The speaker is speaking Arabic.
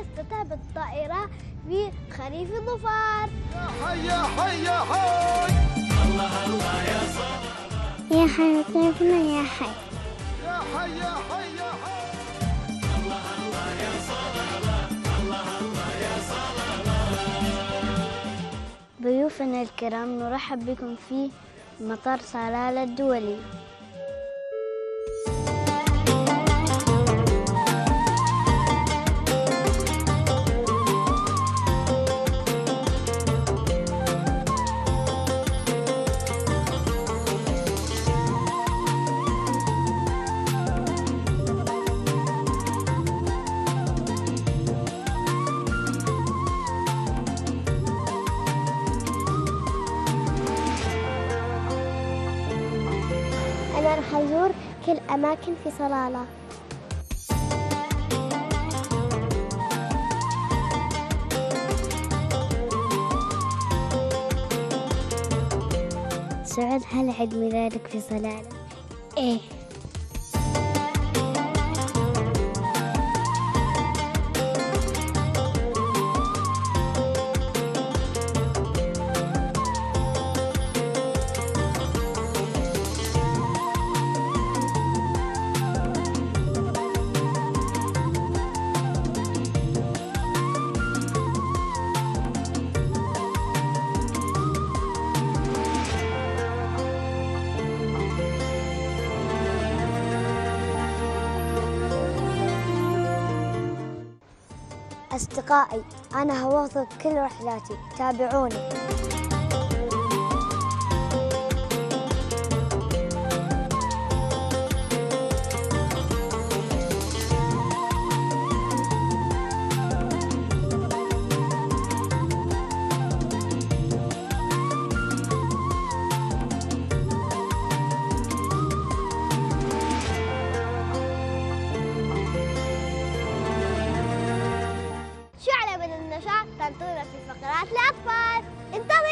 بالطائرة في خريف ظفار حيا حيا حي يا حي كيفنا يا حي. يا حي يا حي يا حي! ضيوفنا الكرام نرحب بكم في مطار صلالة الدولي. أنا راح أزور كل أماكن في صلالة سعد هل عيد ميلادك في صلالة؟ إيه أصدقائي أنا هواصل كل رحلاتي. تابعوني. tanto de las mismas gracias. Entonces.